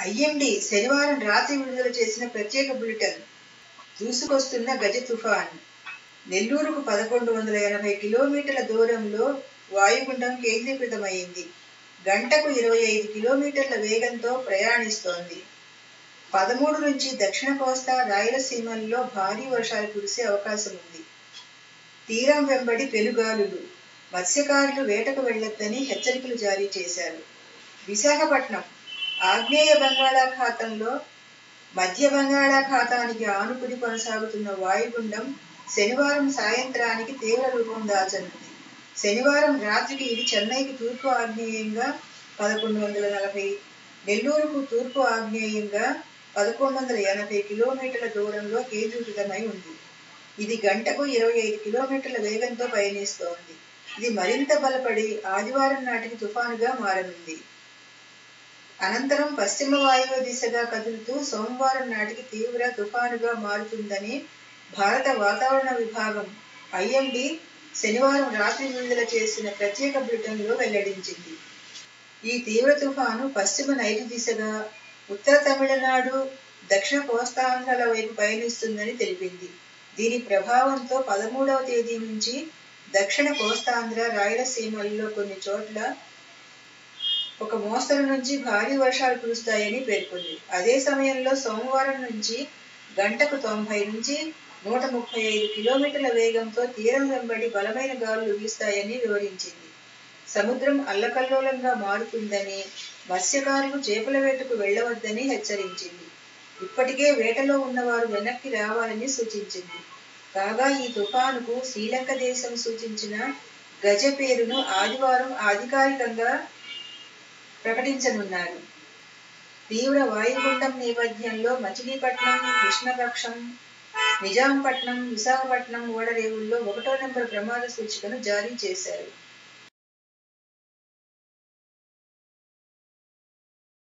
IMD శనివారం రాత్రి విడుదల చేసిన ప్రత్యేక బులెటిన్. దూసుకొస్తున్న గజ తుఫాన్. నెల్లూరుకు పదకొండు వందల ఎనభై కిలోమీటర్ల దూరంలో వాయుగుండం కేంద్రీకృతమైంది. గంటకు ఇరవై ఐదు కిలోమీటర్ల వేగంతో ప్రయాణిస్తోంది. పదమూడు నుంచి దక్షిణ కోస్తా రాయలసీమల్లో భారీ వర్షాలు కురిసే అవకాశం ఉంది తీరం వెంబడి పెనుగాలులు. మత్స్యకారులు వేటకు వెళ్ళొద్దని హెచ్చరికలు జారీ చేశారు. విశాఖపట్నం. ఆగ్నేయ బంగాళాఖాతంలో మధ్య బంగాళాఖాతానికి ఆనుకుని కొనసాగుతున్న వాయుగుండం శనివారం సాయంత్రానికి తీవ్ర రూపం దాల్చనుంది. శనివారం రాత్రికి ఇది చెన్నైకి తూర్పు ఆగ్నేయంగా పదకొండు వందల నలభై నెల్లూరుకు తూర్పు ఆగ్నేయంగా పదకొండు వందల ఎనభై కిలోమీటర్ల దూరంలో కేంద్రీకృతమై ఉంది. ఇది గంటకు ఇరవై ఐదు కిలోమీటర్ల వేగంతో పయనిస్తోంది. ఇది మరింత బలపడి ఆదివారం నాటికి తుఫానుగా మారనుంది. అనంతరం పశ్చిమ వాయువ్య దిశగా కదులుతూ సోమవారం నాటికి తీవ్ర తుఫానుగా మారుతుందని భారత వాతావరణ విభాగం ఐఎండి శనివారం రాత్రి విడుదల చేసిన ప్రత్యేక బులెటిన్లో వెల్లడించింది. ఈ తీవ్ర తుఫాను పశ్చిమ నైరు దిశగా ఉత్తర తమిళనాడు దక్షిణ కోస్తాంధ్రాల వైపు పయనిస్తుందని తెలిపింది. దీని ప్రభావంతో పదమూడవ తేదీ నుంచి దక్షిణ కోస్తాంధ్ర రాయలసీమల్లో కొన్ని చోట్ల ఒక మోస్తరు నుంచి భారీ వర్షాలు కురుస్తాయని పేర్కొంది. అదే సమయంలో సోమవారం నుంచి గంటకు తొంభై నుంచి నూట ముప్పై ఐదు కిలోమీటర్ల వేగంతో తీరం వెంబడి బలమైన గాలులు వీస్తాయని వివరించింది. సముద్రం అల్లకల్లోలంగా మారుతుందని మత్స్యకారులు చేపల వేటకు వెళ్ళవద్దని హెచ్చరించింది. ఇప్పటికే వేటలో ఉన్నవారు వెనక్కి రావాలని సూచించింది. కాగా ఈ తుఫానుకు శ్రీలంక దేశం సూచించిన గజ పేరును ఆదివారం అధికారికంగా ప్రకటించనున్నారు తీవ్ర వాయుగుండం నేపథ్యంలో మచిలీపట్నం కృష్ణపక్షం నిజాంపట్నం విశాఖపట్నం ఓడరేవుల్లో ఒకటో నెంబర్ ప్రమాద సూచికను జారీ చేశారు.